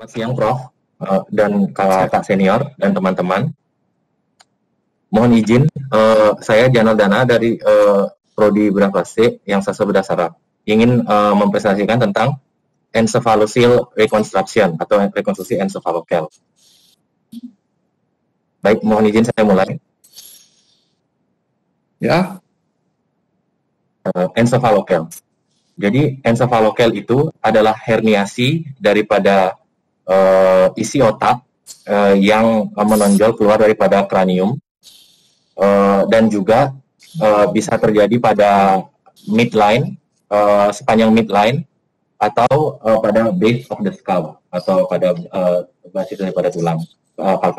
Selamat siang Prof uh, dan kakak senior dan teman-teman. Mohon izin, uh, saya Janal Dana dari uh, Prodi Berafase yang sastra berdasar ingin uh, mempresentasikan tentang encephaloceal reconstruction atau rekonstruksi encephalocal. Baik, mohon izin saya mulai. Ya. Uh, encephalocal. Jadi encephalocal itu adalah herniasi daripada uh, isi otak uh, yang menonjol keluar daripada kranium. Uh, dan juga uh, bisa terjadi pada midline uh, sepanjang midline atau uh, pada base of the skull atau pada uh, basis daripada tulang uh, uh,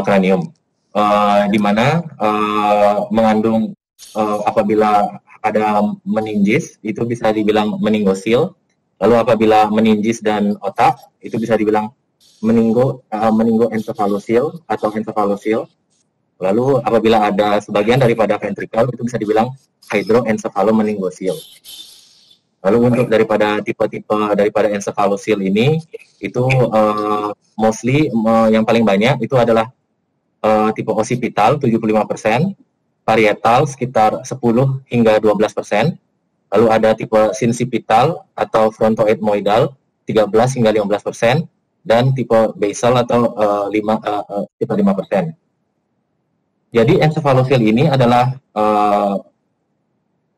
kranium. Uh, di mana uh, mengandung uh, apabila ada meningis itu bisa dibilang meningosil Lalu apabila meninjis dan otak itu bisa dibilang meningo uh, meningo encephaloceal atau encephaloceal. Lalu apabila ada sebagian daripada ventricle itu bisa dibilang hydroencephalomeningocele. Lalu untuk daripada tipe-tipe daripada encephaloceal ini itu uh, mostly uh, yang paling banyak itu adalah uh, tipe occipital 75%, parietal sekitar 10 hingga 12%, Lalu ada tipe sincipital atau frontoetmoidal 13 hingga 15 persen dan tipe basal atau uh, 5, uh, uh, tipe 5 persen. Jadi encephalocele ini adalah uh,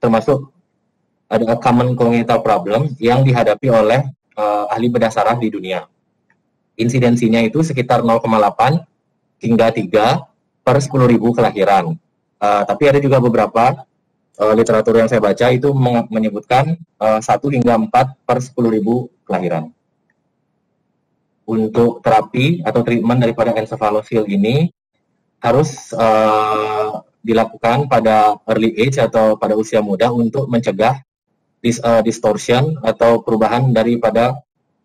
termasuk ada common congenital problem yang dihadapi oleh uh, ahli bedah saraf di dunia. Insidensinya itu sekitar 0,8 hingga 3 per 10.000 kelahiran. Uh, tapi ada juga beberapa uh, literatur yang saya baca itu menyebutkan uh, 1 hingga 4 per 10 ribu kelahiran. Untuk terapi atau treatment daripada encephaloceal ini harus uh, dilakukan pada early age atau pada usia muda untuk mencegah dis, uh, distortion atau perubahan daripada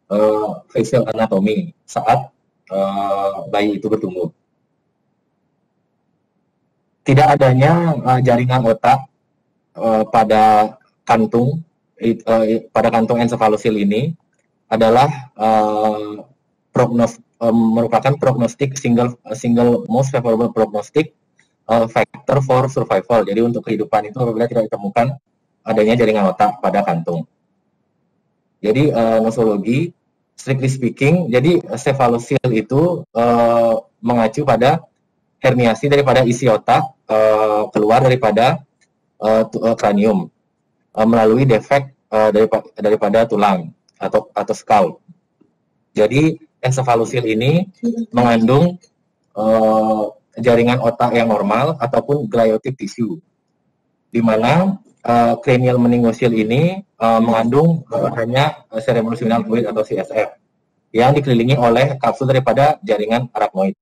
uh, facial anatomy saat uh, bayi itu bertumbuh. Tidak adanya uh, jaringan otak uh, pada kantung uh, pada kantung encephaloceal ini adalah uh, merupakan prognostik single single most favorable prognostic factor for survival. Jadi untuk kehidupan itu apabila tidak ditemukan adanya jaringan otak pada kantung. Jadi uh, nosologi strictly speaking, jadi cephaloceal itu mengacu pada herniasi daripada isi otak keluar daripada uh, uh, kranium uh, melalui defek uh, daripada, daripada tulang atau atau skull. Jadi encephaloceal ini mengandung uh, jaringan otak yang normal ataupun gliotic tissue, di mana uh, cranial meningocele ini uh, mengandung uh, hanya cerebrospinal fluid atau CSF yang dikelilingi oleh kapsul daripada jaringan arachnoid.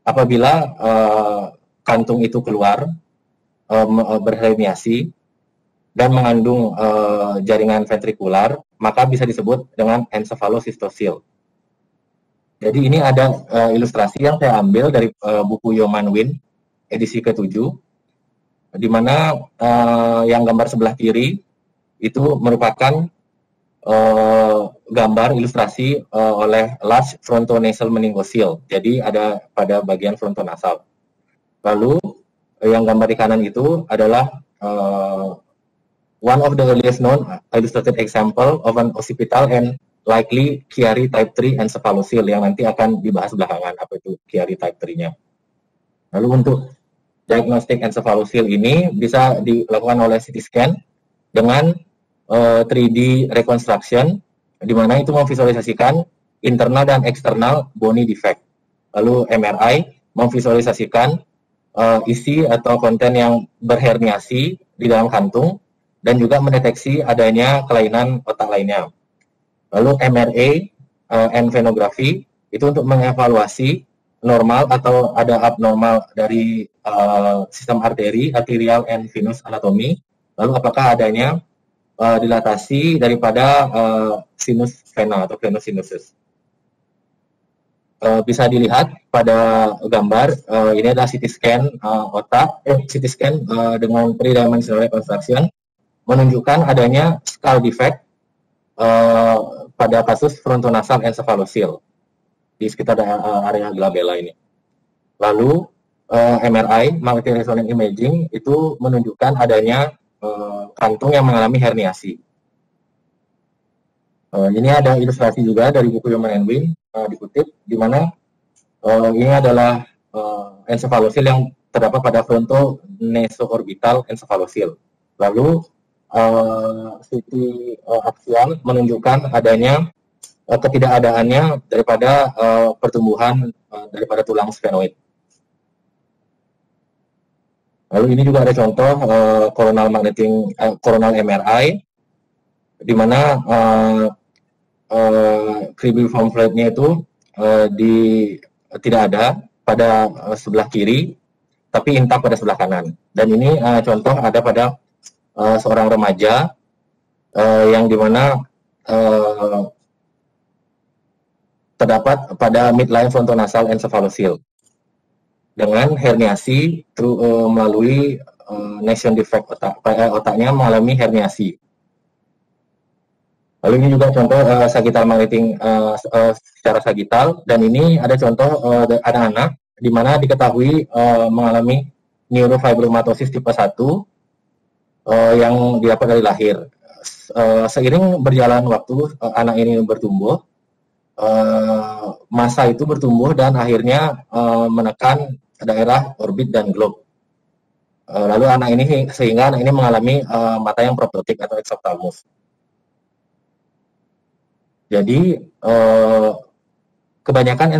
Apabila uh, kantung itu keluar, uh, berherniasi dan mengandung uh, jaringan ventrikular, maka bisa disebut dengan encephalocystocele. Jadi ini ada uh, ilustrasi yang saya ambil dari uh, buku Yoman Win edisi ke-7 di mana uh, yang gambar sebelah kiri itu merupakan uh, gambar ilustrasi uh, oleh large frontonasal meningocele. Jadi ada pada bagian frontonasal. Lalu yang gambar di kanan itu adalah uh, one of the earliest known illustrated example of an occipital and likely Chiari type 3 encephaloceal yang nanti akan dibahas belakangan apa itu Chiari type 3-nya. Lalu untuk diagnostic encephaloceal ini bisa dilakukan oleh CT scan dengan uh, 3D reconstruction di mana itu memvisualisasikan internal dan eksternal bony defect. Lalu MRI memvisualisasikan uh, isi atau konten yang berherniasi di dalam kantung dan juga mendeteksi adanya kelainan otak lainnya. Lalu MRA uh, and venografi itu untuk mengevaluasi normal atau ada abnormal dari uh, sistem arteri, arterial and venous anatomy. Lalu apakah adanya uh, dilatasi daripada uh, sinus vena atau venous sinuses uh, bisa dilihat pada gambar uh, ini adalah CT scan uh, otak, eh, CT scan uh, dengan three-dimensional reconstruction menunjukkan adanya skull defect uh, pada kasus frontonasal encephalosil di sekitar area glabella ini. Lalu uh, MRI magnetic resonance imaging itu menunjukkan adanya uh, kantung yang mengalami herniasi. Uh, ini ada ilustrasi juga dari buku Human and Win uh, dikutip di mana uh, ini adalah uh, encephalosil yang terdapat pada fronto orbital encephalosil. Lalu uh, CT uh, menunjukkan adanya uh, ketidakadaannya daripada uh, pertumbuhan uh, daripada tulang sphenoid. Lalu ini juga ada contoh uh, coronal magnetic uh, coronal MRI di mana uh, uh, cribriform fluid-nya itu uh, di tidak ada pada uh, sebelah kiri tapi intak pada sebelah kanan. Dan ini uh, contoh ada pada uh, seorang remaja uh, yang di mana uh, terdapat pada midline frontonasal encephalosil dengan herniasi tru, uh, melalui uh, nation defect otak otaknya mengalami herniasi. Lalu ini juga contoh uh, sagital magneting uh, uh, secara sagital dan ini ada contoh uh, anak-anak di mana diketahui uh, mengalami neurofibromatosis tipe 1 uh, yang didapat dari lahir. Uh, seiring berjalan waktu uh, anak ini bertumbuh, uh, masa itu bertumbuh dan akhirnya uh, menekan daerah orbit dan globe. Lalu anak ini sehingga anak ini mengalami uh, mata yang prototik atau exophthalmos. Jadi uh, kebanyakan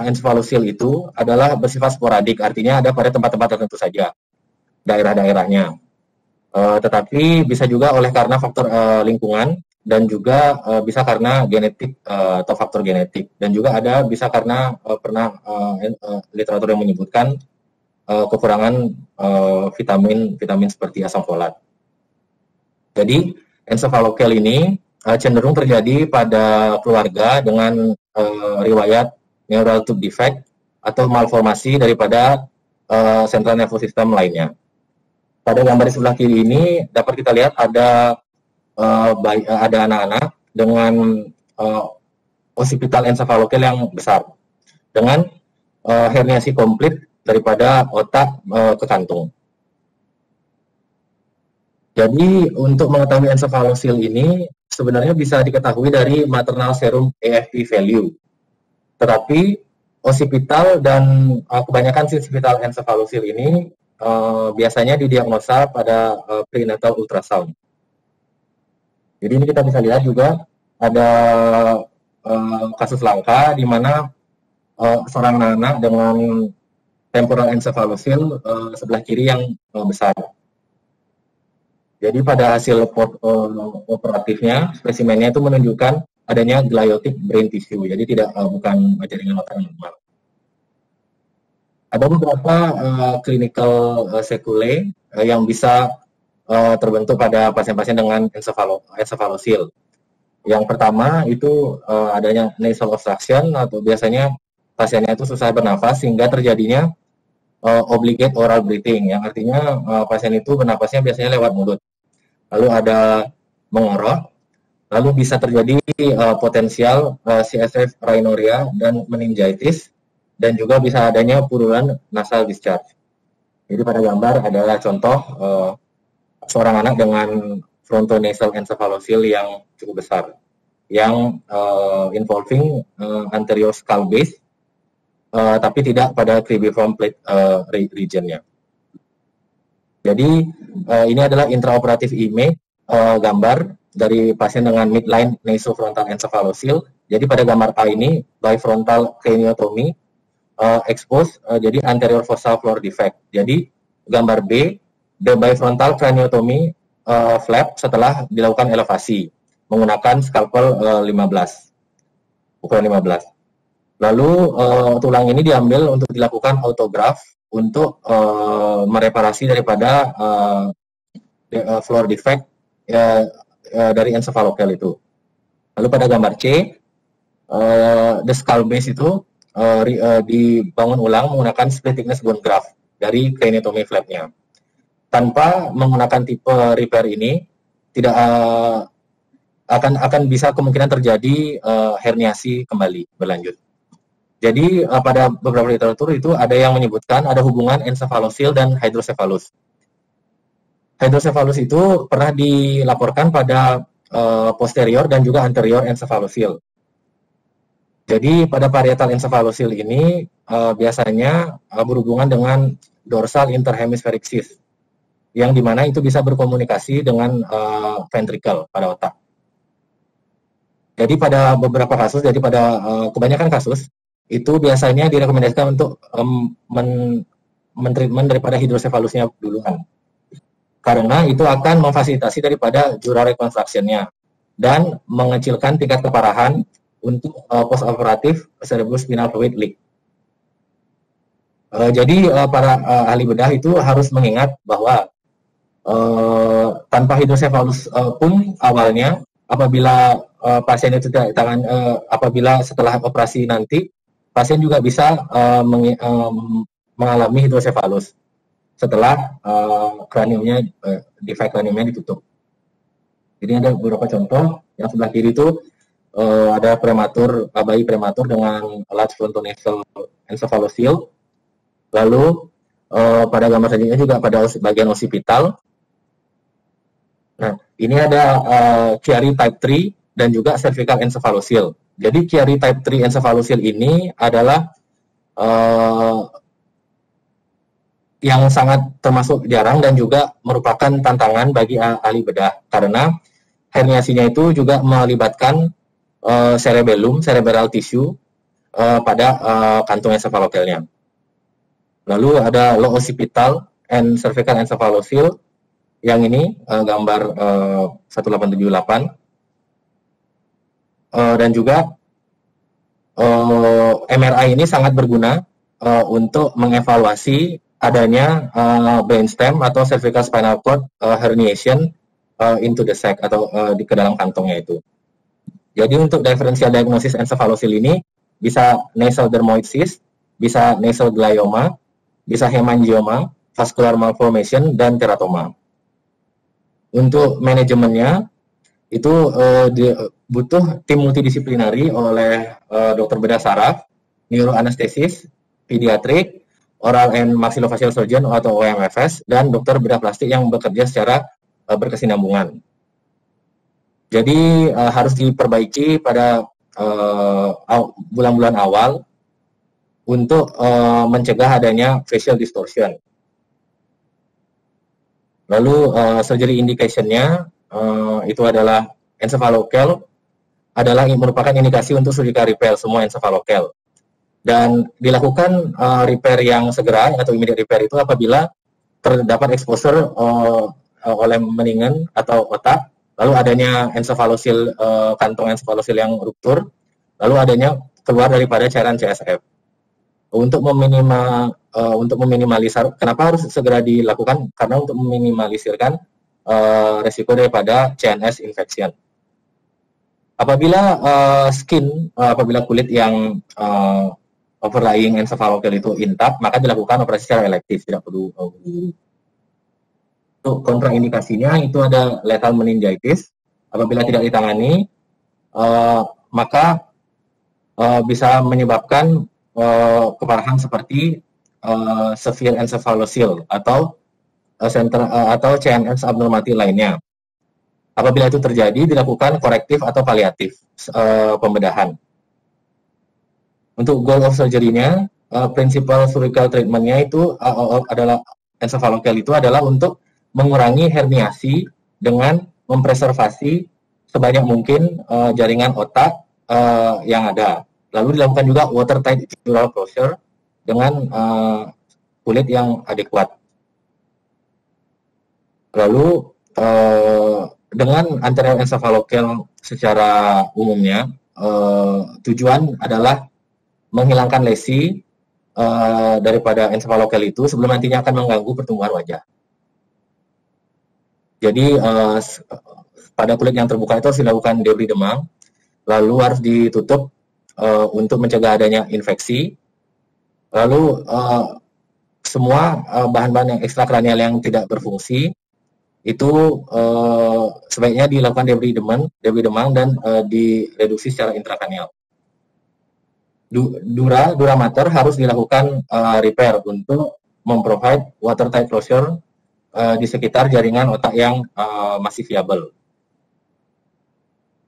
encephalosil itu adalah bersifat sporadik, artinya ada pada tempat-tempat tertentu saja daerah-daerahnya. Uh, tetapi bisa juga oleh karena faktor uh, lingkungan dan juga uh, bisa karena genetik uh, atau faktor genetik dan juga ada bisa karena uh, pernah uh, uh, literatur yang menyebutkan uh, kekurangan uh, vitamin vitamin seperti asam folat. Jadi encephalokel ini uh, cenderung terjadi pada keluarga dengan uh, riwayat neural tube defect atau malformasi daripada uh, nervous system lainnya pada gambar di sebelah kiri ini dapat kita lihat ada uh, ada anak-anak dengan uh, occipital encephalokel yang besar dengan uh, herniasi komplit daripada otak uh, ke kantung. Jadi untuk mengetahui encephalosil ini sebenarnya bisa diketahui dari maternal serum AFP value. Tetapi occipital dan uh, kebanyakan sisipital encephalosil ini uh, biasanya didiagnosa pada uh, prenatal ultrasound. Jadi ini kita bisa lihat juga ada uh, kasus langka di mana uh, seorang anak dengan temporal encephalosil uh, sebelah kiri yang uh, besar. Jadi pada hasil port, uh, operatifnya, spesimennya itu menunjukkan adanya gliotic brain tissue, jadi tidak uh, bukan jaringan otak normal ada beberapa uh, clinical uh, uh, yang bisa uh, terbentuk pada pasien-pasien dengan encephalo encephalosil. Yang pertama itu uh, adanya nasal obstruction atau biasanya pasiennya itu susah bernafas sehingga terjadinya uh, obligate oral breathing yang artinya uh, pasien itu bernafasnya biasanya lewat mulut. Lalu ada mengorok, lalu bisa terjadi uh, potensial uh, CSF rhinorrhea dan meningitis dan juga bisa adanya purulan nasal discharge. Jadi pada gambar adalah contoh uh, seorang anak dengan frontonasal encephalosil yang cukup besar, yang uh, involving uh, anterior skull base, uh, tapi tidak pada cribriform plate uh, regionnya. Jadi uh, ini adalah intraoperatif image uh, gambar dari pasien dengan midline nasofrontal encephalosil. Jadi pada gambar A ini bifrontal craniotomy uh, expose uh, jadi anterior fossa floor defect. Jadi gambar B the bifrontal craniotomy uh, flap setelah dilakukan elevasi menggunakan scalpel uh, 15 ukuran 15. Lalu uh, tulang ini diambil untuk dilakukan autograf untuk uh, mereparasi daripada uh, floor defect uh, uh, dari encephalokel itu. Lalu pada gambar C, uh, the skull base itu uh, uh, dibangun ulang menggunakan split thickness bone graft dari craniotomy flapnya. Tanpa menggunakan tipe repair ini, tidak uh, akan akan bisa kemungkinan terjadi uh, herniasi kembali berlanjut. Jadi uh, pada beberapa literatur itu ada yang menyebutkan ada hubungan encephalosil dan hydrocephalus. Hydrocephalus itu pernah dilaporkan pada uh, posterior dan juga anterior encephalosil. Jadi pada parietal encephalosil ini uh, biasanya uh, berhubungan dengan dorsal interhemispheric cyst yang di mana itu bisa berkomunikasi dengan uh, ventricle pada otak. Jadi pada beberapa kasus, jadi pada uh, kebanyakan kasus itu biasanya direkomendasikan untuk um, men mentreatment daripada hidrosefalusnya duluan. Karena itu akan memfasilitasi daripada jura reconstruction-nya dan mengecilkan tingkat keparahan untuk uh, postoperatif cerebrospinal fluid leak. Uh, jadi uh, para uh, ahli bedah itu harus mengingat bahwa uh, tanpa hidrosefalus uh, pun awalnya apabila uh, pasien itu tangan uh, apabila setelah operasi nanti pasien juga bisa uh, meng, um, mengalami hidrosefalus setelah uh, kraniumnya uh, defect kraniumnya ditutup. Jadi ada beberapa contoh yang sebelah kiri itu uh, ada prematur bayi prematur dengan large frontonasal encephalosil. Lalu uh, pada gambar selanjutnya juga pada bagian occipital. Nah, ini ada uh, Chiari type 3 dan juga cervical encephalosil. Jadi Chiari type 3 encephalosil ini adalah uh, yang sangat termasuk jarang dan juga merupakan tantangan bagi ahli bedah karena herniasinya itu juga melibatkan uh, cerebellum, cerebral tissue uh, pada uh, kantung encephalokelnya. Lalu ada low occipital and cervical encephalosil yang ini uh, gambar uh, 1878 uh, dan juga uh, MRI ini sangat berguna uh, untuk mengevaluasi adanya uh, brainstem atau cervical spinal cord uh, herniation uh, into the sac atau uh, di ke dalam kantongnya itu. Jadi untuk differential diagnosis encephalosil ini bisa nasal dermoid cyst, bisa nasal glioma, bisa hemangioma, vascular malformation, dan teratoma. Untuk manajemennya itu uh, di, butuh tim multidisiplinari oleh uh, dokter bedah saraf, neuroanestesis, pediatrik, oral and maxillofacial surgeon atau OMFS, dan dokter bedah plastik yang bekerja secara uh, berkesinambungan. Jadi uh, harus diperbaiki pada bulan-bulan uh, awal untuk uh, mencegah adanya facial distortion. Lalu uh, surgery indication-nya uh, itu adalah encephalokel adalah merupakan indikasi untuk surgical repair semua encephalokel. Dan dilakukan uh, repair yang segera atau immediate repair itu apabila terdapat exposure uh, oleh meningan atau otak lalu adanya encephalosil uh, kantong encephalosil yang ruptur, lalu adanya keluar daripada cairan CSF. Untuk meminimal uh, untuk meminimalisir kenapa harus segera dilakukan? Karena untuk meminimalisirkan uh, resiko daripada CNS infection. Apabila uh, skin, uh, apabila kulit yang uh, overlying encephalokel itu intact, maka dilakukan operasi secara elektif, tidak perlu uh, untuk kontraindikasinya itu ada lethal meningitis. Apabila tidak ditangani, uh, maka uh, bisa menyebabkan uh, keparahan seperti uh, severe encephalosil atau uh, center, uh, atau CNS abnormality lainnya. Apabila itu terjadi, dilakukan korektif atau paliatif uh, pembedahan. Untuk goal of surgery-nya, uh, principal surgical treatment-nya itu uh, adalah encephalokel itu adalah untuk mengurangi herniasi dengan mempreservasi sebanyak mungkin uh, jaringan otak uh, yang ada. Lalu dilakukan juga watertight epidural closure dengan uh, kulit yang adekuat. Lalu uh, dengan anterior encephalokel secara umumnya uh, tujuan adalah menghilangkan lesi uh, daripada encephalokel itu sebelum nantinya akan mengganggu pertumbuhan wajah. Jadi uh, pada kulit yang terbuka itu harus dilakukan debri demam, lalu harus ditutup uh, untuk mencegah adanya infeksi. Lalu uh, semua bahan-bahan uh, yang ekstrakranial yang tidak berfungsi itu uh, sebaiknya dilakukan debridement, debridement dan uh, direduksi secara intrakranial. Dura, dura mater harus dilakukan uh, repair untuk memprovide watertight closure uh, di sekitar jaringan otak yang uh, masih viable.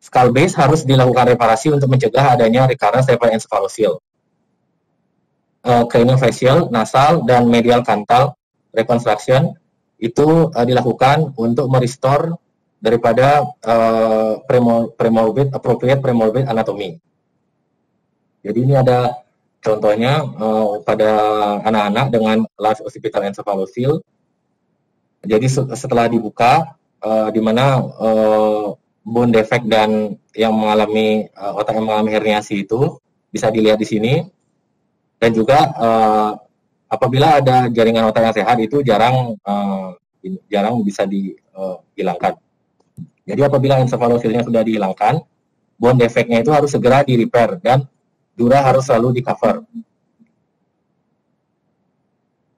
Skull base harus dilakukan reparasi untuk mencegah adanya recurrence daripada encephaloceal. Uh, craniofacial, nasal, dan medial cantal reconstruction itu uh, dilakukan untuk merestore daripada uh, premorbid appropriate premorbid anatomy. Jadi ini ada contohnya uh, pada anak-anak dengan large occipital encephalocele. Jadi setelah dibuka uh, di mana uh, bone defect dan yang mengalami uh, otak yang mengalami herniasi itu bisa dilihat di sini dan juga uh, apabila ada jaringan otak yang sehat itu jarang uh, jarang bisa dihilangkan. Uh, Jadi apabila encephalocele sudah dihilangkan, bone defectnya itu harus segera di repair dan dura harus selalu di cover.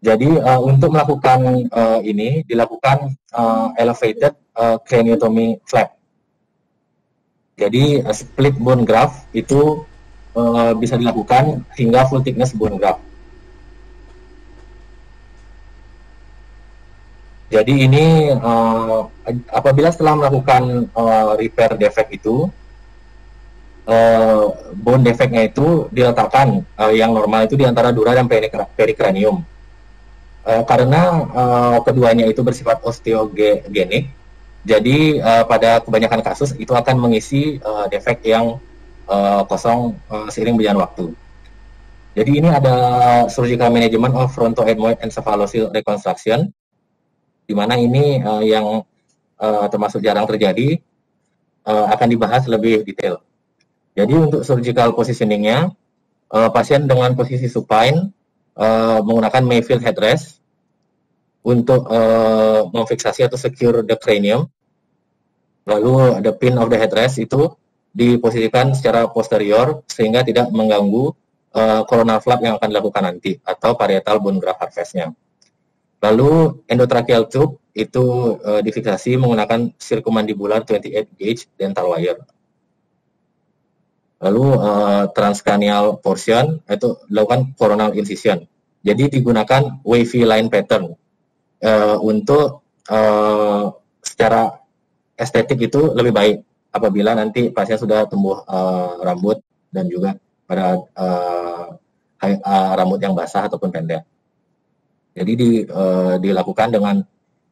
Jadi uh, untuk melakukan uh, ini dilakukan uh, elevated uh, craniotomy flap. Jadi split bone graft itu uh, bisa dilakukan hingga full thickness bone graft. Jadi ini uh, apabila setelah melakukan uh, repair defect itu, uh, bone defectnya itu diletakkan uh, yang normal itu di antara dura dan perikranium. Uh, karena uh, keduanya itu bersifat osteogenik, jadi uh, pada kebanyakan kasus itu akan mengisi uh, defek yang uh, kosong uh, seiring berjalan waktu. Jadi ini ada surgical management of frontoethmoid encephalocele reconstruction di mana ini uh, yang uh, termasuk jarang terjadi uh, akan dibahas lebih detail. Jadi untuk surgical positioningnya, uh, pasien dengan posisi supine uh, menggunakan Mayfield headrest untuk uh, memfiksasi atau secure the cranium. Lalu the pin of the headrest itu diposisikan secara posterior sehingga tidak mengganggu uh, coronal flap yang akan dilakukan nanti atau parietal bone graft harvestnya. Lalu endotracheal tube itu uh, difiksasi menggunakan circummandibular 28 gauge dental wire. Lalu uh, transcranial portion itu dilakukan coronal incision. Jadi digunakan wavy line pattern uh, untuk uh, secara estetik itu lebih baik apabila nanti pasien sudah tumbuh uh, rambut dan juga pada uh, rambut yang basah ataupun pendek. Jadi di, uh, dilakukan dengan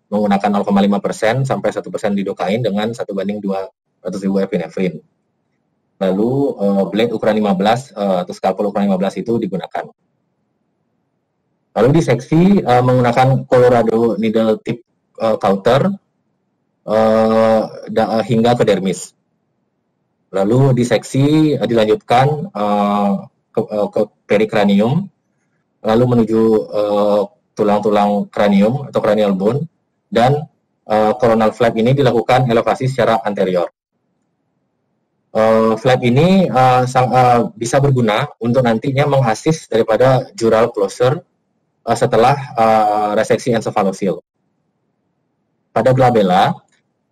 menggunakan 0,5 persen sampai satu persen didokain dengan satu banding 200 ribu epinefrin. Lalu uh, blade ukuran 15 uh, eh, atau scalpel ukuran 15 itu digunakan. Lalu diseksi uh, menggunakan Colorado needle tip uh, counter uh, da, hingga ke dermis. Lalu diseksi uh, dilanjutkan uh, ke, uh, ke perikranium, lalu menuju uh, tulang-tulang kranium atau cranial bone dan uh, coronal flap ini dilakukan elevasi secara anterior. Uh, flap ini uh, sang, uh, bisa berguna untuk nantinya mengasis daripada jural closure uh, setelah uh, reseksi encephalocele. Pada glabella,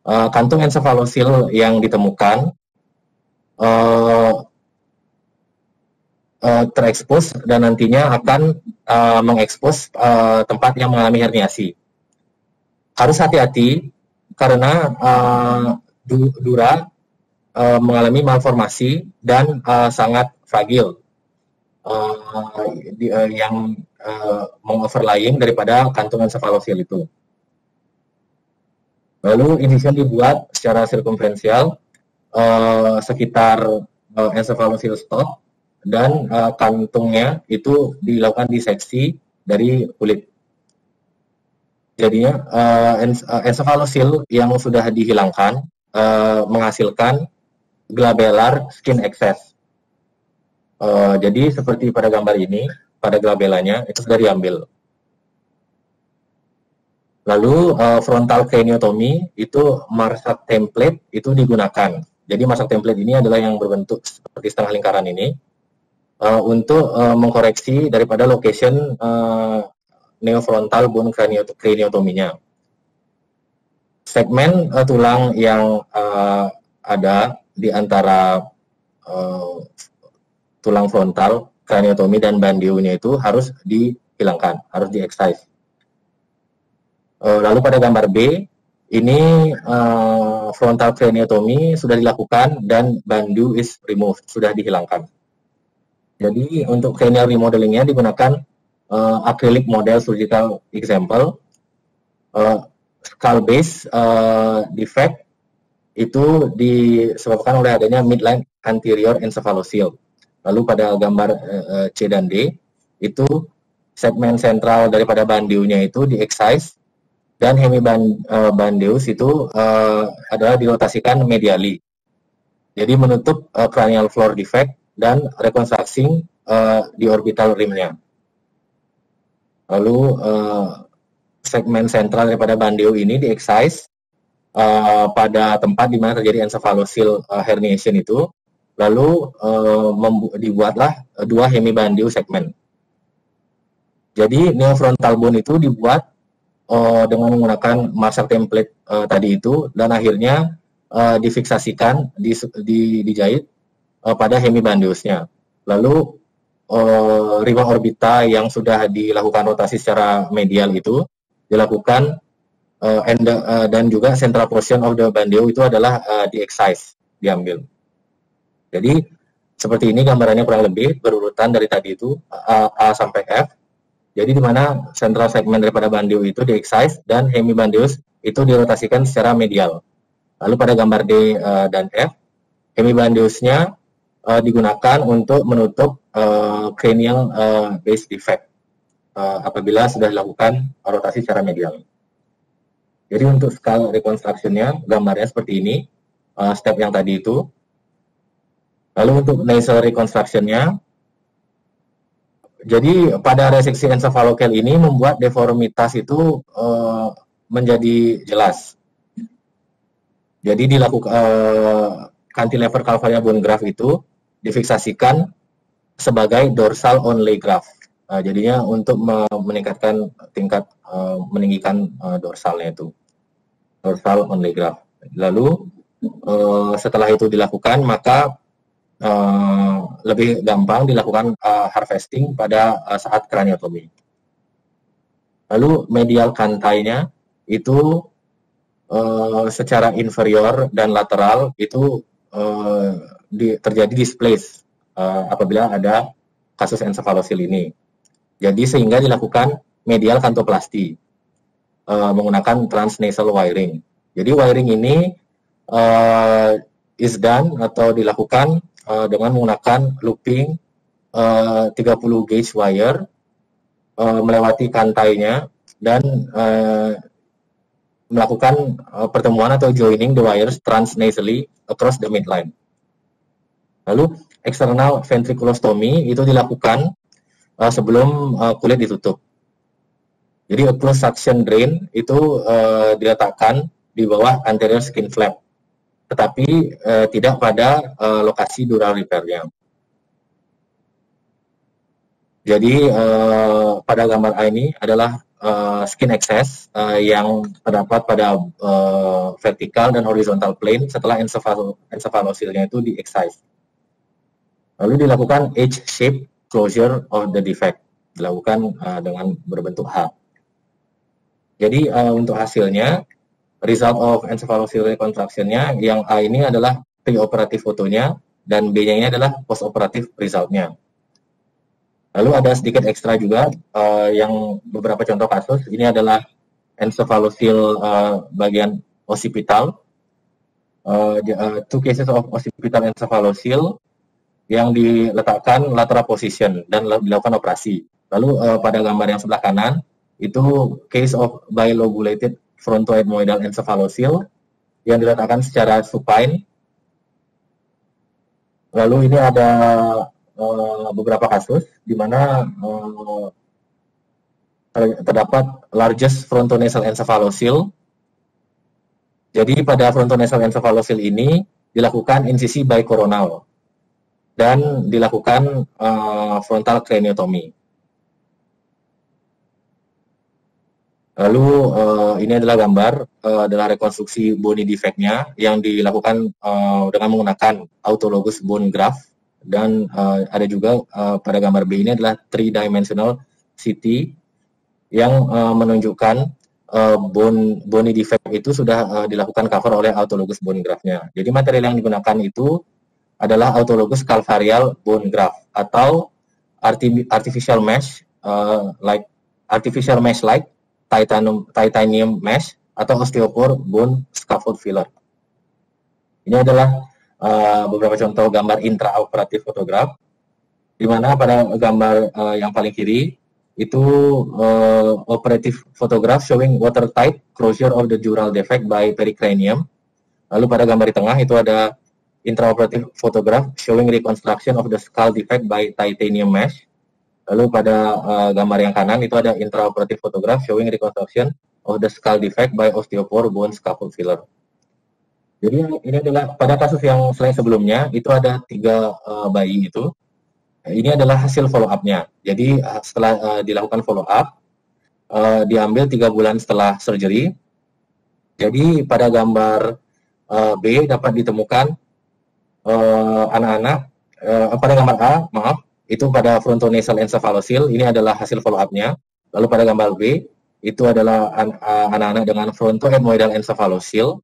uh, kantung encephalocele yang ditemukan uh, uh, terekspos dan nantinya akan uh, mengekspos uh, tempat yang mengalami herniasi. Harus hati-hati karena uh, dura uh, mengalami malformasi dan uh, sangat fragil uh, di, uh, yang uh, mengoverlying daripada kantungan encephalocele itu. Lalu incision dibuat secara sirkumferensial uh, sekitar uh, encephalocele stop dan uh, kantungnya itu dilakukan diseksi dari kulit. Jadinya uh, encephalocele yang sudah dihilangkan uh, menghasilkan glabellar skin excess. Uh, jadi seperti pada gambar ini, pada glabellanya itu sudah diambil. Lalu uh, frontal craniotomy itu Marshak template itu digunakan. Jadi Marshak template ini adalah yang berbentuk seperti setengah lingkaran ini uh, untuk uh, mengkoreksi daripada location uh, neofrontal bone craniotominya. segmen uh, tulang yang uh, ada di antara uh, tulang frontal, kraniotomi dan bandionya itu harus dihilangkan, harus di excise. Uh, lalu pada gambar B, ini uh, frontal craniotomy sudah dilakukan dan bandu is removed, sudah dihilangkan. Jadi untuk cranial remodelingnya digunakan uh, acrylic model surgical example, uh, skull base uh, defect itu disebabkan oleh adanya midline anterior encephalocele. Lalu pada gambar uh, C dan D itu segmen sentral daripada bandiunya itu di excise dan hemibandeus itu uh, adalah dirotasikan medially. Jadi menutup uh, cranial floor defect dan reconstructing uh, di orbital rimnya. Lalu uh, segmen sentral daripada bandeu ini di excise uh, pada tempat di mana terjadi encephalocele uh, herniation itu lalu uh, dibuatlah dua hemibandiu segmen. Jadi neofrontal bone itu dibuat uh, dengan menggunakan Marshall template uh, tadi itu dan akhirnya uh, difiksasikan, di, di, dijahit uh, pada hemibandiusnya. Lalu uh, rima orbita yang sudah dilakukan rotasi secara medial itu dilakukan uh, and, uh, dan juga central portion of the bandio itu adalah uh, di excise diambil. Jadi seperti ini gambarannya kurang lebih berurutan dari tadi itu A, A sampai F. Jadi di mana central segmen daripada bandio itu di excise dan hemibandius itu dirotasikan secara medial. Lalu pada gambar D uh, dan F, hemibandiusnya uh, digunakan untuk menutup uh, cranial uh, base defect uh, apabila sudah dilakukan rotasi secara medial. Jadi untuk skala reconstructionnya gambarnya seperti ini, uh, step yang tadi itu. Lalu untuk nasal reconstructionnya, jadi pada reseksi encephalocal ini membuat deformitas itu uh, menjadi jelas. Jadi dilakukan uh, cantilever calvarea bone graft itu difiksasikan sebagai dorsal only graft. Uh, jadinya untuk meningkatkan tingkat uh, meninggikan uh, dorsalnya itu dorsal only graft. Lalu uh, setelah itu dilakukan maka uh, lebih gampang dilakukan uh, harvesting pada uh, saat kraniotomi. Lalu medial kantainya itu uh, secara inferior dan lateral itu uh, di, terjadi displace uh, apabila ada kasus encephalosil ini. Jadi sehingga dilakukan medial kantoplasti uh, menggunakan transnasal wiring. Jadi wiring ini uh, is done atau dilakukan uh, dengan menggunakan looping uh, 30 gauge wire uh, melewati kantainya dan uh, melakukan uh, pertemuan atau joining the wires transnasally across the midline. Lalu external ventriculostomy itu dilakukan uh, sebelum uh, kulit ditutup. Jadi closed suction drain itu uh, diletakkan di bawah anterior skin flap tetapi uh, tidak pada uh, lokasi dural repairnya. Jadi uh, pada gambar A ini adalah uh, skin excess uh, yang terdapat pada uh, vertikal dan horizontal plane setelah encephalo encephalosilnya itu di excise. Lalu dilakukan H-shape closure of the defect, dilakukan uh, dengan berbentuk H. Jadi uh, untuk hasilnya result of encephalocele reconstruction-nya yang A ini adalah preoperatif fotonya dan B-nya ini adalah postoperatif resultnya. Lalu ada sedikit ekstra juga uh, yang beberapa contoh kasus. Ini adalah encephalocele uh, bagian occipital. Uh, two cases of occipital encephalocele yang diletakkan lateral position dan dilakukan operasi. Lalu uh, pada gambar yang sebelah kanan itu case of bilobulated frontoetmoidal encephalocele yang diletakkan secara supine. Lalu ini ada uh, beberapa kasus di mana uh, terdapat largest frontonasal encephalocele. Jadi pada frontonasal encephalocele ini dilakukan insisi bikoronal dan dilakukan uh, frontal craniotomy. Lalu uh, ini adalah gambar uh, adalah rekonstruksi bony defect-nya yang dilakukan uh, dengan menggunakan autologous bone graft dan uh, ada juga uh, pada gambar B ini adalah three dimensional CT yang uh, menunjukkan uh, bone bony defect itu sudah uh, dilakukan cover oleh autologous bone graft-nya. Jadi material yang digunakan itu adalah autologous calvarial bone graft atau artificial mesh uh, like artificial mesh like titanium, titanium mesh atau osteopore bone scaffold filler. Ini adalah uh, beberapa contoh gambar intraoperatif fotograf, di mana pada gambar uh, yang paling kiri itu uh, operative photograph showing watertight closure of the dural defect by pericranium. Lalu pada gambar di tengah itu ada intraoperative photograph showing reconstruction of the skull defect by titanium mesh. Lalu pada uh, gambar yang kanan itu ada intraoperative photograph showing reconstruction of the skull defect by osteopore bone scaffold filler. Jadi ini adalah pada kasus yang selain sebelumnya itu ada tiga uh, bayi itu. Ini adalah hasil follow up-nya. Jadi uh, setelah uh, dilakukan follow up, uh, diambil tiga bulan setelah surgery. Jadi pada gambar uh, B dapat ditemukan anak-anak uh, uh, pada gambar A, maaf, itu pada frontonasal encephalosil, ini adalah hasil follow up-nya. Lalu pada gambar B, itu adalah anak-anak dengan frontoetmoidal encephalosil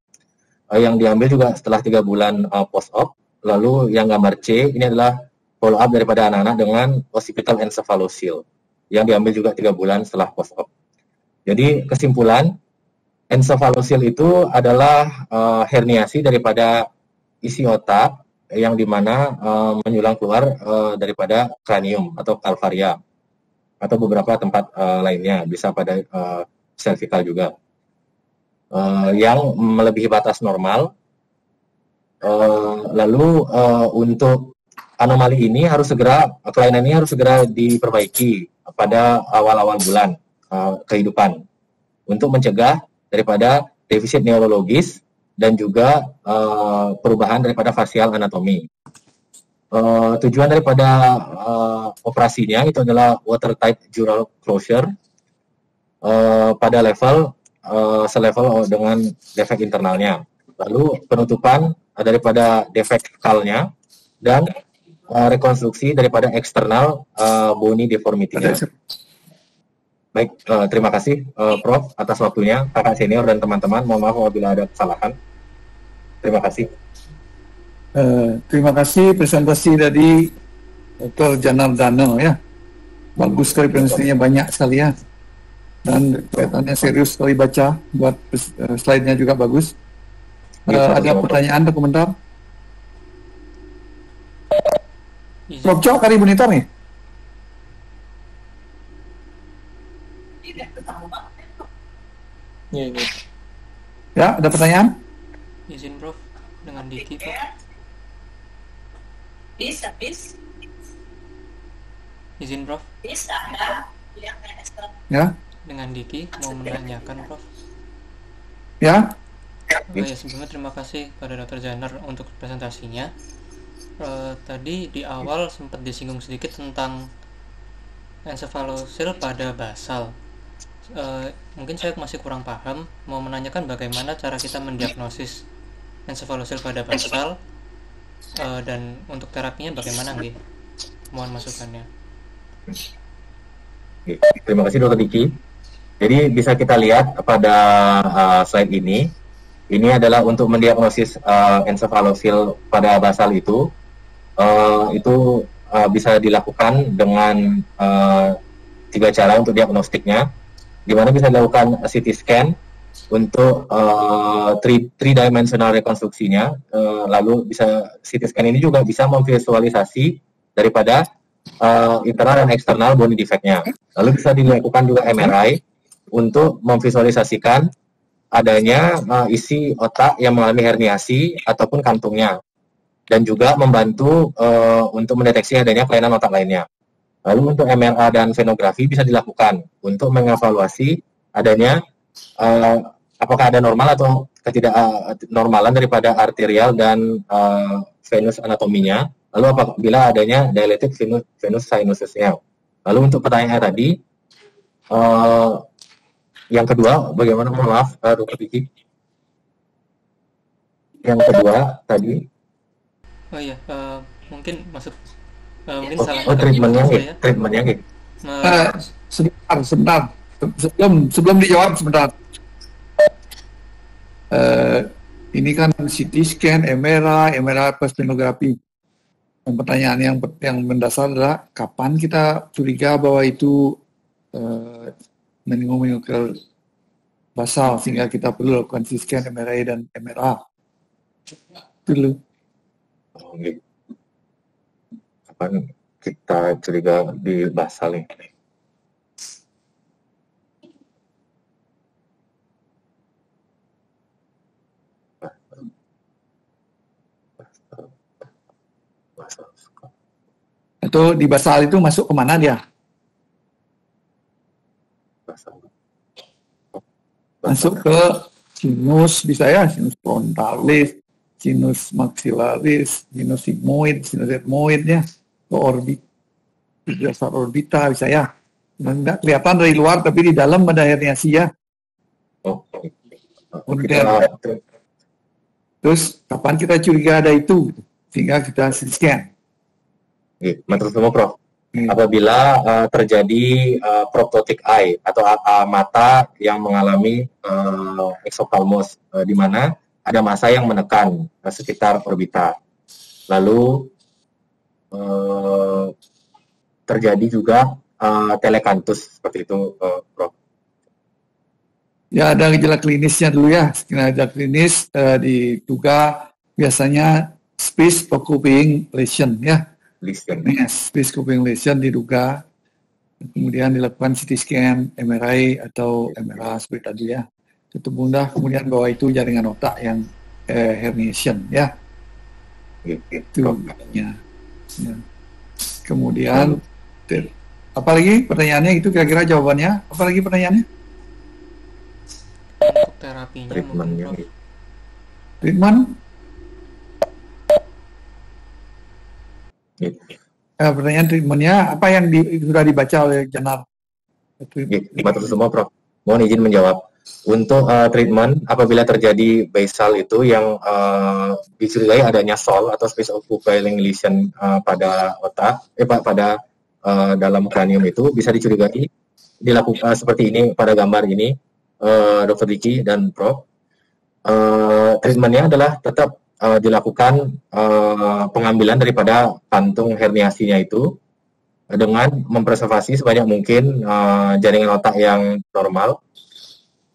uh, yang diambil juga setelah tiga bulan uh, post-op. Lalu yang gambar C, ini adalah follow up daripada anak-anak dengan occipital encephalosil yang diambil juga tiga bulan setelah post-op. Jadi kesimpulan, encephalosil itu adalah uh, herniasi daripada isi otak yang di mana uh, menyulang keluar uh, daripada kranium atau kalvaria atau beberapa tempat uh, lainnya. Bisa pada uh, juga. Uh, yang melebihi batas normal uh, lalu uh, untuk anomali ini harus segera kelainan ini harus segera diperbaiki pada awal-awal bulan uh, kehidupan. Untuk mencegah daripada defisit neurologis dan juga uh, perubahan daripada fasial anatomi. Uh, tujuan daripada uh, operasinya itu adalah watertight dural closure uh, pada level uh, selevel dengan defek internalnya. Lalu penutupan daripada defek kalnya dan uh, rekonstruksi daripada eksternal uh, bony deformity -nya. Baik, uh, terima kasih uh, Prof atas waktunya, kakak senior dan teman-teman. Mohon maaf apabila ada kesalahan. Terima kasih. Uh, terima kasih presentasi dari Dr. Janardano ya. Bagus sekali presentasinya banyak sekali ya. Dan kelihatannya serius sekali baca buat uh, slide-nya juga bagus. Uh, ada pertanyaan atau komentar? Prof. Cok, kali monitor nih. Ya, ya. ya, ada pertanyaan? Izin, Prof. Dengan Diki, Prof. Bisa, bisa. Izin, Prof. Bisa, Ya. Dengan Diki mau menanyakan, Prof. Ya. Oh, ya, sebelumnya terima kasih pada Dr. Janar untuk presentasinya. Uh, tadi di awal sempat disinggung sedikit tentang encephalosil pada basal uh, mungkin saya masih kurang paham mau menanyakan bagaimana cara kita mendiagnosis encephalosil pada basal uh, dan untuk terapinya bagaimana nih mohon masukannya. Terima kasih dokter Diki jadi bisa kita lihat pada uh, slide ini ini adalah untuk mendiagnosis uh, encephalosil pada basal itu. Uh, itu bisa dilakukan dengan uh, tiga cara untuk diagnostiknya di mana bisa dilakukan CT scan untuk uh, three, three dimensional rekonstruksinya. Uh, lalu bisa CT scan ini juga bisa memvisualisasi daripada uh, internal dan eksternal bony defect-nya. Lalu bisa dilakukan juga MRI untuk memvisualisasikan adanya uh, isi otak yang mengalami herniasi ataupun kantungnya dan juga membantu uh, untuk mendeteksi adanya kelainan otak lainnya. Lalu untuk MRA dan venografi bisa dilakukan untuk mengevaluasi adanya uh, apakah ada normal atau ketidaknormalan uh, daripada arterial dan uh, venus anatominya. Lalu apabila adanya dilated venus, venus sinususnya. Lalu untuk pertanyaannya tadi, uh, yang kedua, bagaimana? Maaf, uh, Dr. Vicky. Yang kedua tadi. Oh iya, uh, mungkin maksud uh, mungkin oh, salah. Oh, treatmentnya ya? Treatmentnya. Uh, sebentar, sebentar. Sebelum sebelum dijawab sebentar. Uh, ini kan CT scan, MRI, MRI plus penografi. Dan pertanyaan yang yang mendasar adalah kapan kita curiga bahwa itu uh, meninggal basal sehingga kita perlu lakukan CT scan, MRI dan MRA. Dulu. Oh, gitu. Kapan kita curiga di basal ini? Itu di basal itu masuk ke mana dia? Masuk ke sinus bisa ya, sinus frontalis, sinus maxillaris, sinus sigmoid, sinus etmoid ya, orbit, dasar orbita bisa ya. Enggak kelihatan dari luar tapi di dalam ada herniasi ya. Oh. Kemudian, terus kapan kita curiga ada itu sehingga kita scan. Matur semua Prof. Hmm. Apabila uh, terjadi uh, proptotic eye atau uh, mata yang mengalami uh, exophthalmos uh, di mana ada masa yang menekan uh, sekitar orbita. Lalu uh, terjadi juga uh, telekantus seperti itu, uh, Prof. Ya ada gejala klinisnya dulu ya. Gejala klinis uh, diduga biasanya space occupying lesion ya lesion. Yes, space coping lesion diduga. Kemudian dilakukan CT scan, MRI atau MRA seperti tadi ya. Itu bunda kemudian bahwa itu jaringan otak yang eh, herniation ya. Itu ya. ya. Kemudian hmm. apalagi pertanyaannya itu kira-kira jawabannya? Apalagi pertanyaannya? terapinya treatmentnya. Treatment Uh, pertanyaan treatmentnya apa yang di, sudah dibaca oleh Janar? Dibantu semua, Prof. Mohon izin menjawab. Untuk uh, treatment, apabila terjadi basal itu yang uh, dicurigai adanya sol atau space occupying lesion uh, pada otak, eh pada uh, dalam kranium itu bisa dicurigai dilakukan uh, seperti ini pada gambar ini, uh, Dr. Diki dan Prof. Uh, treatmentnya adalah tetap uh, dilakukan uh, pengambilan daripada kantung herniasinya itu dengan mempreservasi sebanyak mungkin uh, jaringan otak yang normal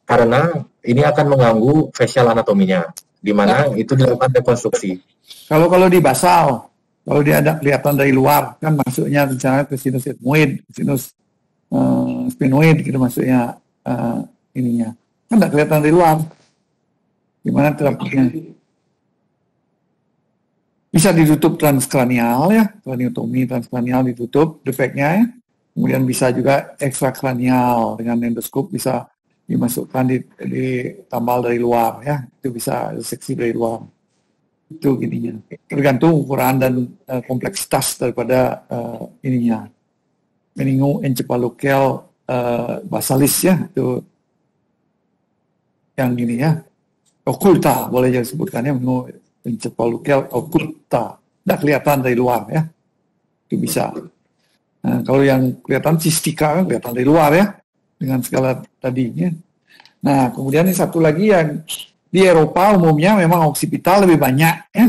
karena ini akan mengganggu facial anatominya di mana itu dilakukan rekonstruksi. Kalau kalau di basal, kalau dia ada kelihatan dari luar kan masuknya misalnya ke sinus etmoid, sinus uh, sphenoid gitu masuknya uh, ininya. Kan tidak kelihatan dari luar. Gimana terapinya? Bisa ditutup transkranial ya, kraniotomi transkranial ditutup defeknya ya. Kemudian bisa juga ekstrakranial dengan endoskop bisa dimasukkan di, tambal dari luar ya. Itu bisa seksi dari luar. Itu gininya. Tergantung ukuran dan uh, kompleksitas daripada uh, ininya. Meningo encephalocal uh, basalis ya. Itu yang ini ya. Okulta boleh jadi sebutkan ya. Meningo encephalocal oculta. Tidak kelihatan dari luar ya. Itu bisa. Nah, kalau yang kelihatan cistika kan kelihatan dari luar ya. Dengan segala tadinya. Nah, kemudian yang satu lagi yang di Eropa umumnya memang oksipital lebih banyak ya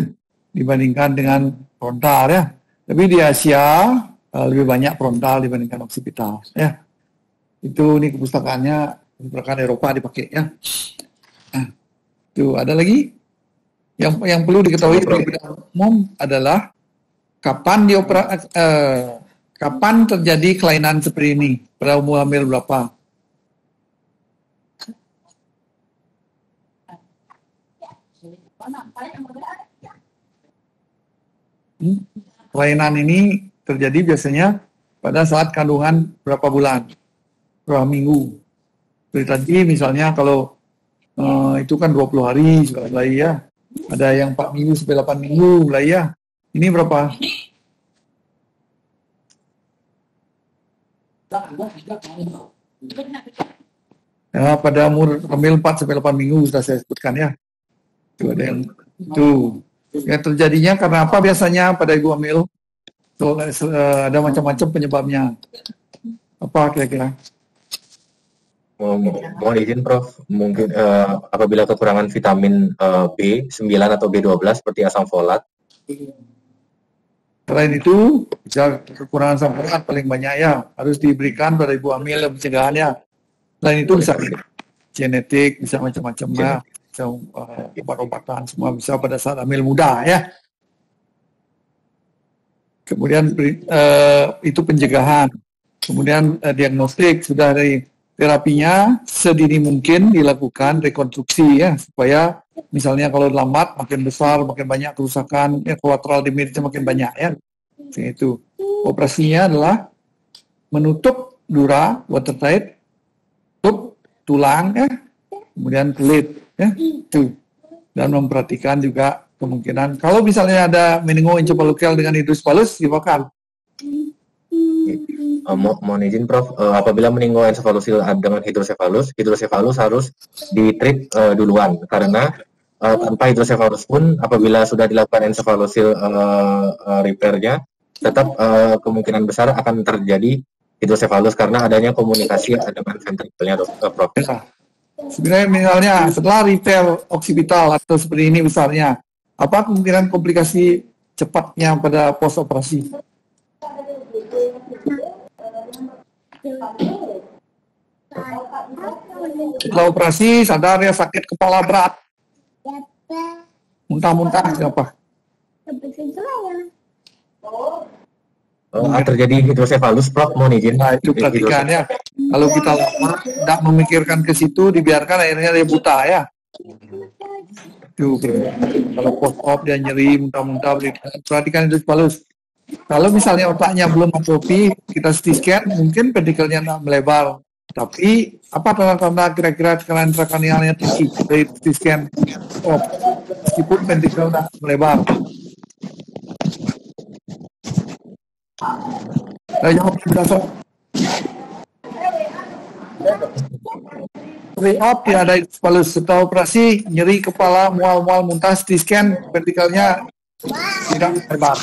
dibandingkan dengan frontal ya. Tapi di Asia uh, lebih banyak frontal dibandingkan oksipital ya. Itu ini kepustakaannya perpustakaan Eropa dipakai ya. Nah, itu ada lagi yang yang perlu diketahui lebih umum adalah kapan diopera eh, kapan terjadi kelainan seperti ini pada umur hamil berapa? Hmm, kelainan ini terjadi biasanya pada saat kandungan berapa bulan, berapa minggu. Seperti tadi misalnya kalau uh, itu kan 20 hari sekali ya, ada yang 4 minggu sampai 8 minggu lah ya. Ini berapa? Ya, pada umur hamil 4 sampai 8 minggu sudah saya sebutkan ya. Itu ada yang itu. Yang terjadinya karena apa biasanya pada ibu hamil? Tuh, eh, ada macam-macam penyebabnya. Apa kira-kira? Mohon, mohon izin Prof, mungkin uh, apabila kekurangan vitamin uh, B9 atau B12 seperti asam folat. Selain itu, kekurangan asam folat paling banyak ya, harus diberikan pada ibu hamil pencegahannya. Selain itu bisa genetik, bisa macam-macam ya, bisa uh, obat-obatan semua bisa pada saat hamil muda ya. Kemudian uh, itu pencegahan, kemudian uh, diagnostik sudah dari terapinya sedini mungkin dilakukan rekonstruksi ya supaya misalnya kalau lambat makin besar makin banyak kerusakan ya kolateral damage makin banyak ya. Itu. Operasinya adalah menutup dura watertight tutup tulang ya. Kemudian kulit ya itu. Dan memperhatikan juga kemungkinan. Kalau misalnya ada meningoencephalocele dengan hidrocephalus silakan uh, mo mohon izin Prof, uh, apabila meninggal encefalusil dengan hidrosefalus, hidrosefalus harus ditreat uh, duluan. Karena uh, tanpa hidrosefalus pun apabila sudah dilakukan encefalusil uh, uh, repairnya, tetap uh, kemungkinan besar akan terjadi hidrosefalus karena adanya komunikasi dengan ventrikelnya, Prof. Ya. Sebenarnya misalnya setelah repair oksipital atau seperti ini misalnya, apa kemungkinan komplikasi cepatnya pada pos operasi? Setelah operasi sadar ya sakit kepala berat. Muntah-muntah siapa? Oh, terjadi hidrosefalus, Prof. Mohon izin. Nah, itu perhatikan ya. Kalau kita lama tidak memikirkan ke situ, dibiarkan akhirnya dia buta ya. Itu kalau post op dia nyeri, muntah-muntah, perhatikan hidrosefalus. Kalau misalnya otaknya belum atrofi, kita CT scan, mungkin pedikelnya tidak melebar. Tapi apa tanda-tanda kira-kira tekanan intrakranialnya tinggi dari CT scan? Oh, meskipun pedikel tidak melebar. Saya jawab berdasar. Pre-op tidak ada palus setelah operasi nyeri kepala mual-mual muntah CT scan pedikelnya tidak melebar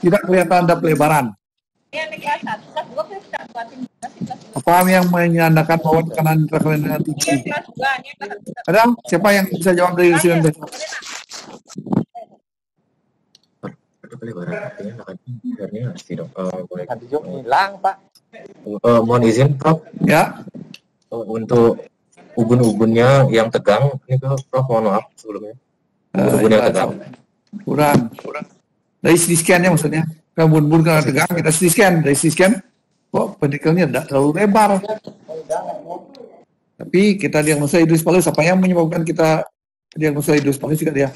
tidak kelihatan ada pelebaran. Apa yang menyandakan bahwa tekanan intrakranial tinggi? Ada siapa yang bisa jawab dari sini? hilang pak. Uh, mohon izin Prof. Ya. Uh, untuk ubun-ubunnya yang tegang, ini Prof mohon maaf sebelumnya. Ubun uh, yang tegang. Kurang, kurang dari CT scan-nya maksudnya. Kalau bun-bun karena tegang, kita CT scan. Dari CT scan, kok pedikelnya tidak terlalu lebar. Tapi kita diagnosa hidrospalus, apa yang menyebabkan kita diagnosa hidrospalus juga dia?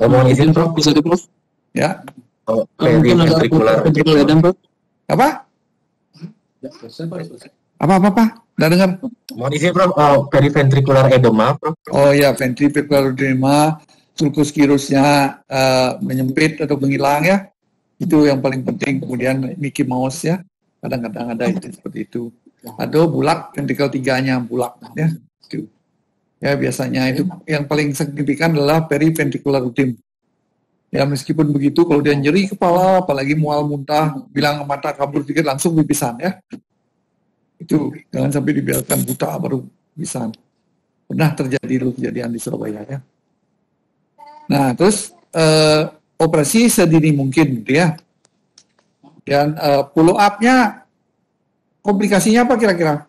Oh, mohon izin, Prof. Bisa di Prof? Ya. Oh, periventricular. Apa? Apa apa apa? Udah dengar? Mohon izin, Prof. Oh, periventricular edema, Prof. Oh ya, ventricular edema sulcus kirusnya uh, menyempit atau menghilang ya itu yang paling penting kemudian Mickey Mouse ya kadang-kadang ada itu seperti itu atau bulat ventrikel tiganya bulat ya itu ya biasanya itu yang paling signifikan adalah periventricular rhythm ya meskipun begitu kalau dia nyeri kepala apalagi mual muntah bilang mata kabur dikit langsung pipisan ya. Itu jangan sampai dibiarkan buta baru pipisan pernah terjadi dulu kejadian di Surabaya ya. Nah, terus uh, operasi sedini mungkin gitu ya. Dan uh, follow up-nya komplikasinya apa kira-kira?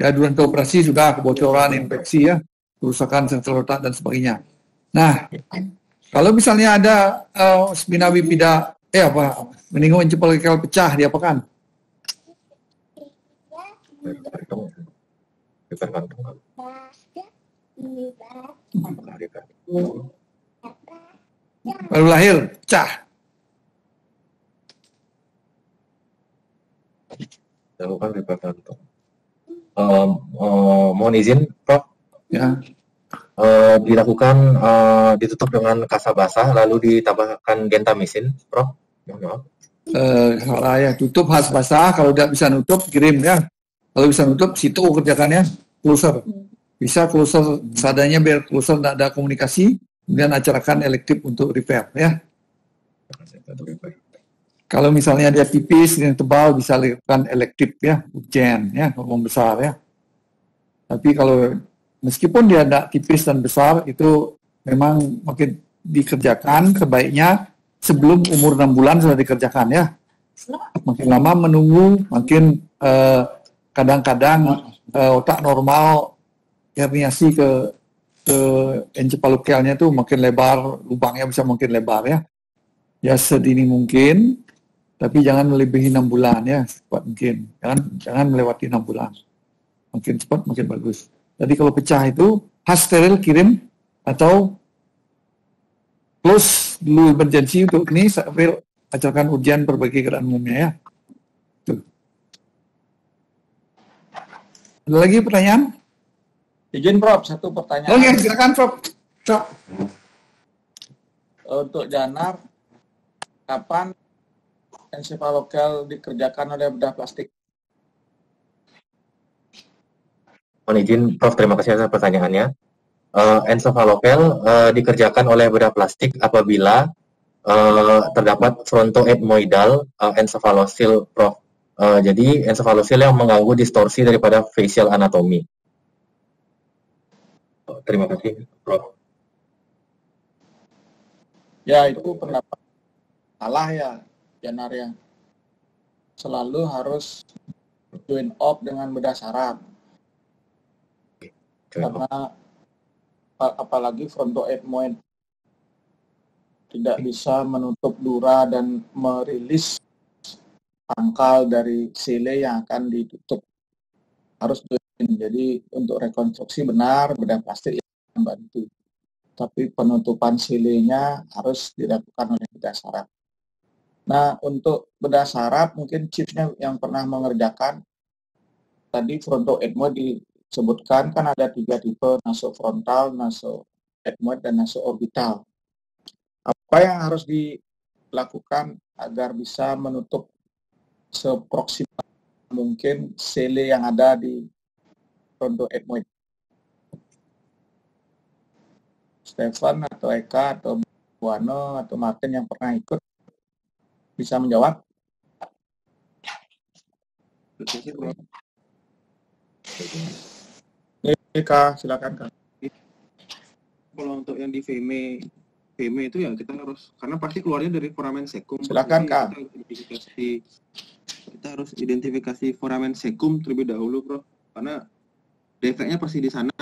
Ya, durasi operasi sudah kebocoran, infeksi ya, kerusakan sel otak dan sebagainya. Nah, kalau misalnya ada uh, spina bifida, eh apa, meninggal encephalical pecah, diapakan? Baru lahir, cah. Lakukan riba kantung. Uh, uh, mohon izin, Prof. Ya. Uh, dilakukan uh, ditutup dengan kasa basah lalu ditambahkan gentamisin, Prof. Eh, salah ya, tutup harus basah. Kalau tidak bisa nutup, kirim ya. Kalau bisa nutup, situ kerjakannya closer. Bisa closer seadanya biar closer tidak ada komunikasi. Kemudian acarakan elektif untuk repair ya. Kalau misalnya dia tipis dan tebal bisa lakukan elektif ya, ujian ya, kalau besar ya. Tapi kalau meskipun dia tidak tipis dan besar itu memang makin dikerjakan sebaiknya sebelum umur enam bulan sudah dikerjakan ya. Makin lama menunggu, makin kadang kadang-kadang uh, otak normal herniasi ke ke encephalokelnya itu makin lebar, lubangnya bisa makin lebar ya. Ya sedini mungkin tapi jangan melebihi enam bulan ya cepat mungkin. Jangan jangan melewati enam bulan. Makin cepat makin bagus. Jadi kalau pecah itu has steril kirim atau close dulu emergency untuk ini sambil acarkan ujian perbaiki keadaan umumnya ya. Tuh. ada lagi pertanyaan? Izin Prof satu pertanyaan. Oke okay, silakan Prof. Prof. Untuk Janar kapan encephalokal dikerjakan oleh bedah plastik? Mohon izin, Prof. Terima kasih atas pertanyaannya. Uh, encephalocele uh, dikerjakan oleh bedah plastik apabila uh, terdapat frontoetmoidal uh, encephalosil, Prof. Uh, jadi encephalosil yang mengganggu distorsi daripada facial anatomi. terima kasih, Prof. Ya, itu pendapat salah ya Janaria selalu harus join up dengan bedah saraf. Karena apalagi frontoetmoid tidak bisa menutup dura dan merilis pangkal dari sile yang akan ditutup. Harus join. Jadi untuk rekonstruksi benar bedah plastik yang membantu tapi penutupan silenya harus dilakukan oleh bedah saraf Nah, untuk bedah saraf mungkin chipsnya yang pernah mengerjakan tadi frontal ethmoid disebutkan kan ada tiga tipe naso frontal, naso ethmoid dan naso orbital. Apa yang harus dilakukan agar bisa menutup seproksimal mungkin sele yang ada di frontal ethmoid? Stefan atau Eka atau Buano atau Martin yang pernah ikut bisa menjawab? Kak, silakan Kak. Kalau untuk yang di VME, VME itu ya kita harus karena pasti keluarnya dari foramen sekum. Silakan Kak. Kita, identifikasi, kita harus identifikasi foramen sekum terlebih dahulu, Bro. Karena defeknya pasti di sana.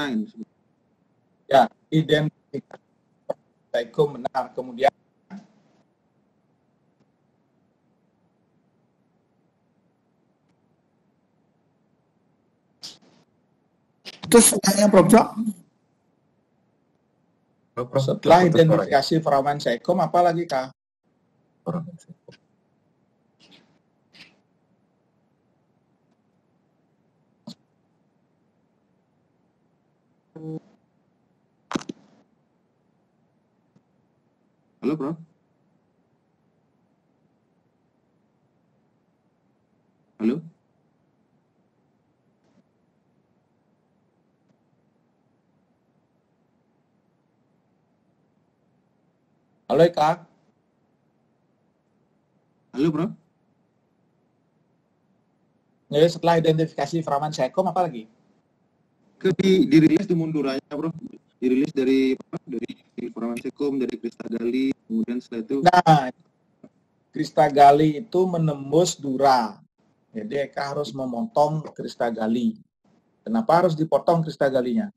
Ya, identifikasi sekum benar. Kemudian Terus tanya Prof. Jok. Setelah identifikasi foramen sekum, apa lagi Kak? Halo, Bro. Halo? Halo Eka. Halo bro. Jadi setelah identifikasi Framan Sekom apa lagi? Ke di, dirilis di munduranya bro. Dirilis dari dari Framan Sekom, dari Gali, kemudian setelah itu. Nah, Gali itu menembus dura. Jadi Eka harus memotong Gali. Kenapa harus dipotong Galinya?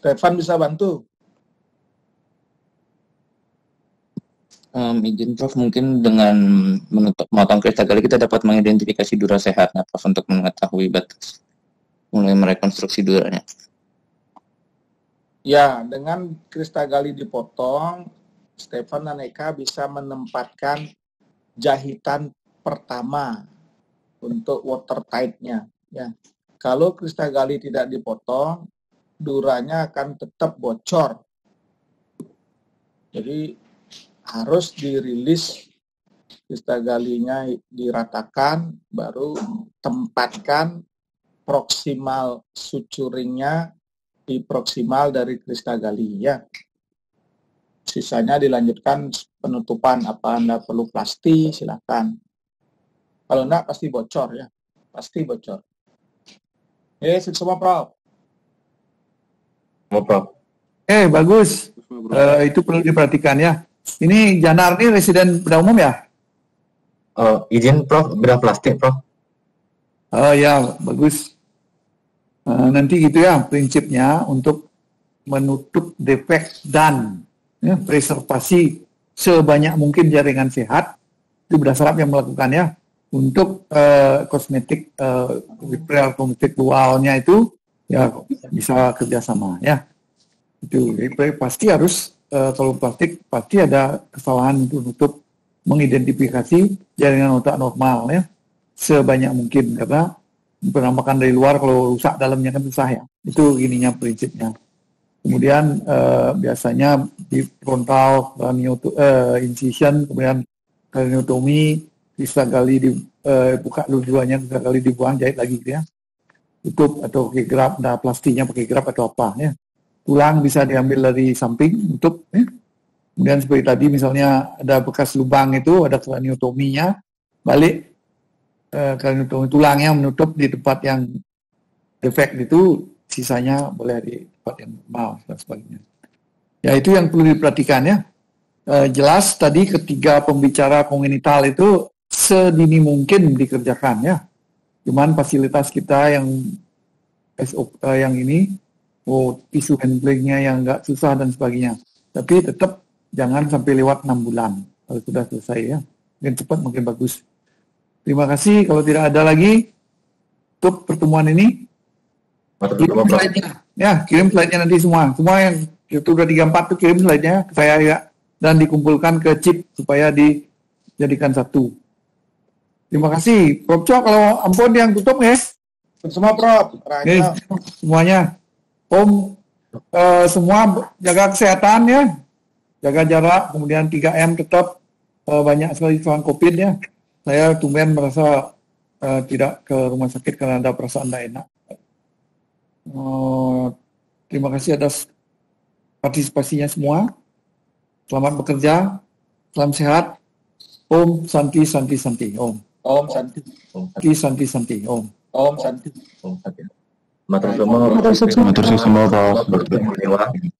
Stefan bisa bantu. Um, izin Prof, mungkin dengan menutup motong kali kita dapat mengidentifikasi dura sehatnya Prof untuk mengetahui batas mulai merekonstruksi duranya. Ya, dengan gali dipotong, Stefan dan Eka bisa menempatkan jahitan pertama untuk watertight-nya ya. Kalau kristagali tidak dipotong, duranya akan tetap bocor. Jadi harus dirilis kristagalinya diratakan, baru tempatkan proksimal suturingnya di proksimal dari kristagali ya. Sisanya dilanjutkan penutupan apa Anda perlu plasti silakan. Kalau enggak pasti bocor ya. Pasti bocor. Eh, semua Prof. Prof. Eh, bagus. Eh, itu perlu diperhatikan ya. Ini Janar ini residen beda umum ya? Eh, izin Prof, beda plastik Prof. Oh ya, bagus. Eh, nanti gitu ya prinsipnya untuk menutup defek dan ya, preservasi sebanyak mungkin jaringan sehat itu berdasarkan yang melakukannya untuk uh, kosmetik uh, repair kosmetik dualnya itu ya bisa kerjasama ya itu pasti harus uh, kalau plastik pasti ada kesalahan untuk mengidentifikasi jaringan otak normal ya sebanyak mungkin karena penampakan dari luar kalau rusak dalamnya kan susah ya. Itu ininya prinsipnya. Kemudian uh, biasanya di frontal cranioto, uh, incision, kemudian craniotomy bisa kali dibuka eh, uh, dua-duanya, bisa kali dibuang jahit lagi gitu ya. Tutup atau pakai grab, nah plastinya pakai grab atau apa ya. Tulang bisa diambil dari samping, tutup ya. Kemudian seperti tadi misalnya ada bekas lubang itu, ada craniotominya, balik eh, kalau tulangnya menutup di tempat yang defect itu sisanya boleh di tempat yang normal dan sebagainya. Ya itu yang perlu diperhatikan ya. Eh, jelas tadi ketiga pembicara kongenital itu sedini mungkin dikerjakan ya. Cuman fasilitas kita yang SO, eh, yang ini, oh tisu handlingnya yang nggak susah dan sebagainya. Tapi tetap jangan sampai lewat enam bulan kalau sudah selesai ya. Mungkin cepat mungkin bagus. Terima kasih. Kalau tidak ada lagi untuk pertemuan ini, kirim slide-nya. Ya, kirim slide-nya nanti semua. Semua yang itu udah 34 itu kirim slide-nya ke saya ya dan dikumpulkan ke chip supaya dijadikan satu. Terima kasih. Prof Cok, kalau ampun yang tutup ya. Semua Prof. Semuanya. Om uh, semua jaga kesehatan ya. Jaga jarak, kemudian 3M tetap uh, banyak sekali kesalahan COVID ya saya tumben merasa uh, tidak ke rumah sakit karena ada perasaan tidak enak. Uh, terima kasih atas partisipasinya semua. Selamat bekerja, salam sehat. Om Santi Santi Santi Om. Om Santi. Om Santi Santi Santi Om. Om Santi. Om Santi. Matur semua. Matur semua. Matur semua.